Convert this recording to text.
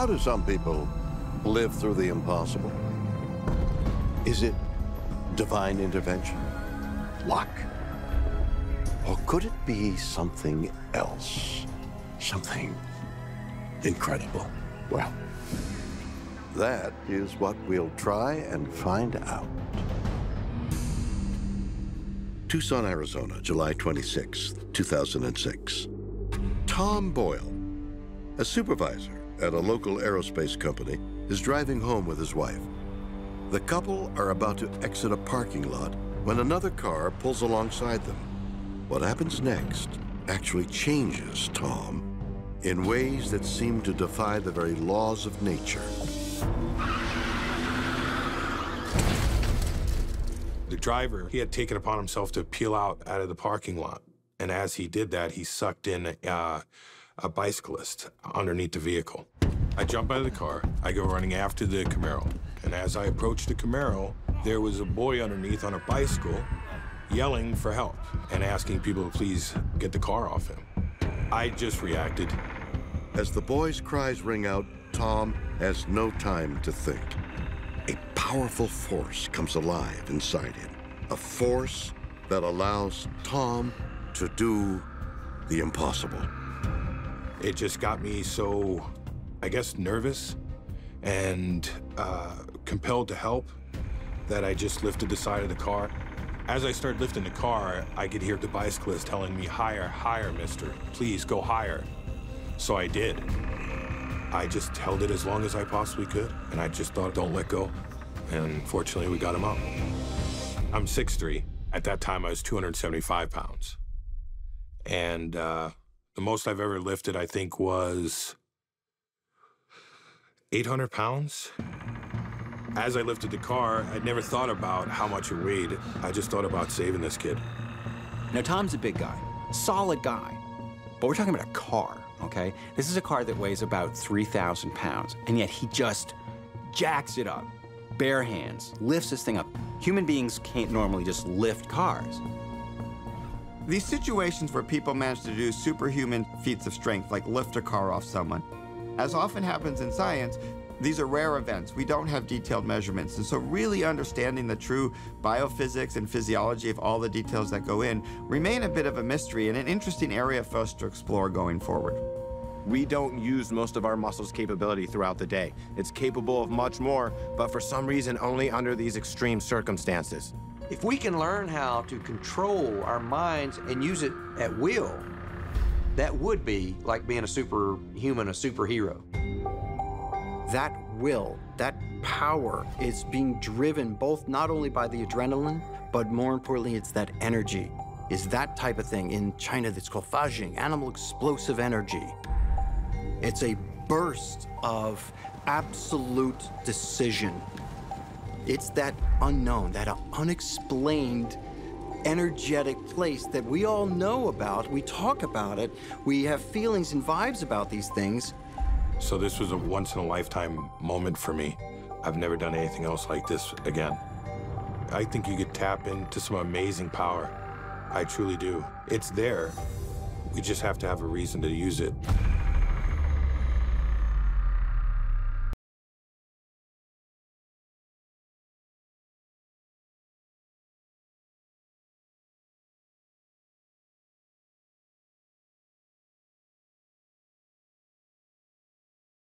How do some people live through the impossible? Is it divine intervention? Luck? Or could it be something else? Something incredible? Well, that is what we'll try and find out. Tucson, Arizona, July 26, 2006. Tom Boyle, a supervisor at a local aerospace company, is driving home with his wife. The couple are about to exit a parking lot when another car pulls alongside them. What happens next actually changes Tom in ways that seem to defy the very laws of nature. The driver, he had taken upon himself to peel out out of the parking lot. And as he did that, he sucked in uh, a bicyclist underneath the vehicle. I jump out of the car. I go running after the Camaro. And as I approach the Camaro, there was a boy underneath on a bicycle yelling for help and asking people to please get the car off him. I just reacted. As the boy's cries ring out, Tom has no time to think. A powerful force comes alive inside him. A force that allows Tom to do the impossible. It just got me so, I guess, nervous and uh, compelled to help that I just lifted the side of the car. As I started lifting the car, I could hear the bicyclist telling me, higher, higher, mister. Please go higher. So I did. I just held it as long as I possibly could, and I just thought, don't let go. And fortunately, we got him out. I'm 6'3". At that time, I was 275 pounds. And uh, the most I've ever lifted, I think, was 800 pounds. As I lifted the car, I'd never thought about how much it weighed. I just thought about saving this kid. Now, Tom's a big guy, solid guy, but we're talking about a car, okay? This is a car that weighs about 3,000 pounds, and yet he just jacks it up, bare hands, lifts this thing up. Human beings can't normally just lift cars. These situations where people manage to do superhuman feats of strength, like lift a car off someone, as often happens in science, these are rare events. We don't have detailed measurements. And so really understanding the true biophysics and physiology of all the details that go in remain a bit of a mystery and an interesting area for us to explore going forward. We don't use most of our muscles' capability throughout the day. It's capable of much more, but for some reason only under these extreme circumstances. If we can learn how to control our minds and use it at will, that would be like being a superhuman, a superhero. That will, that power is being driven both not only by the adrenaline, but more importantly, it's that energy. Is that type of thing. In China, that's called Fajing, animal explosive energy. It's a burst of absolute decision. It's that unknown, that unexplained energetic place that we all know about. We talk about it. We have feelings and vibes about these things. So this was a once-in-a-lifetime moment for me. I've never done anything else like this again. I think you could tap into some amazing power. I truly do. It's there. We just have to have a reason to use it.